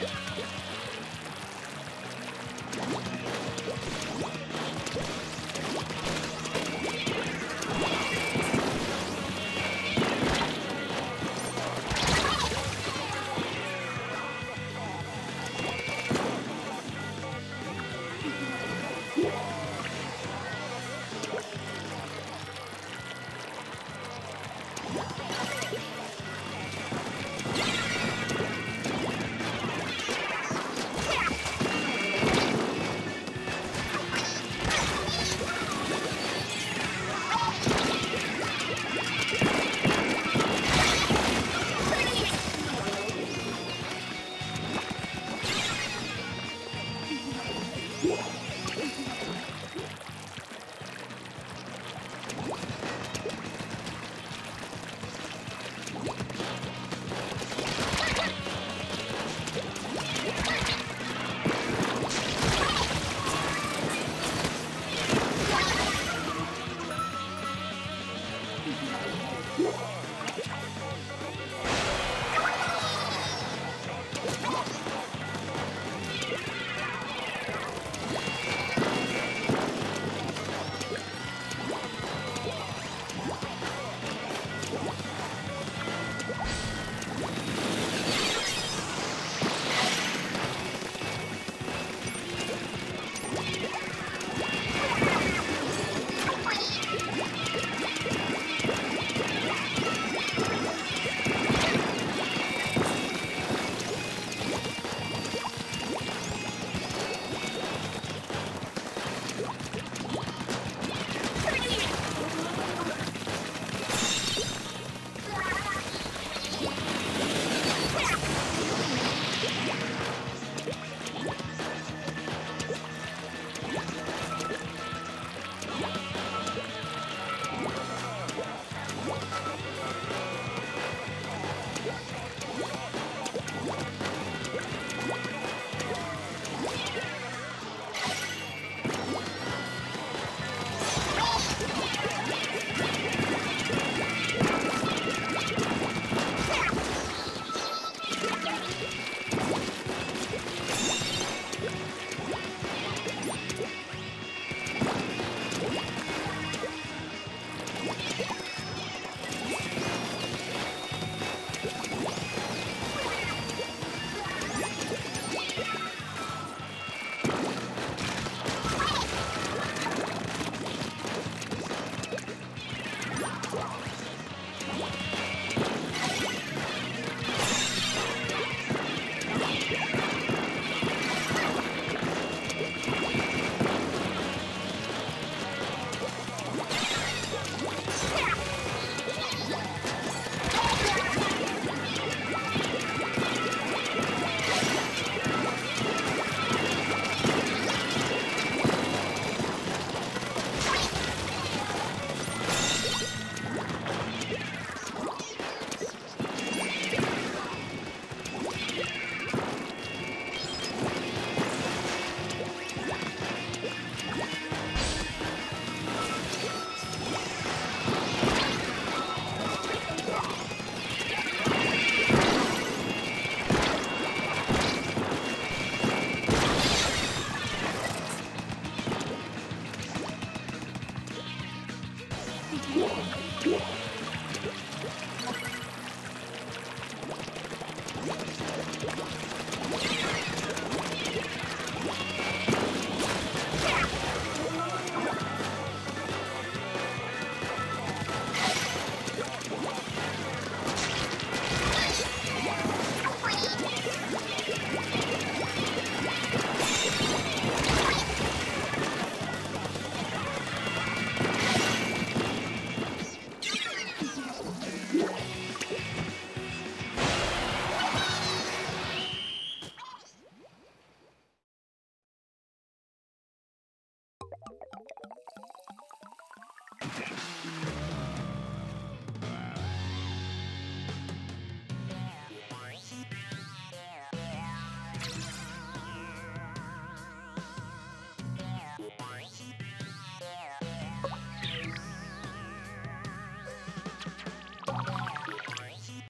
Yeah. 怖い。